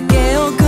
影を